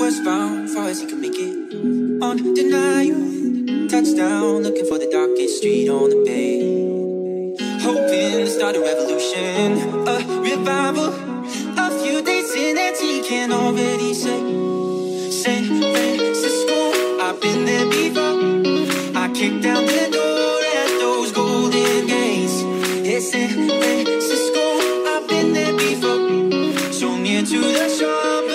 was found, far as he could make it. On denial, touchdown, looking for the darkest street on the bay. Hoping to start a revolution, a revival. A few days in and he can already say, San Francisco, I've been there before. I kicked down the door at those golden gates. It's San Francisco, I've been there before. So near to the shore.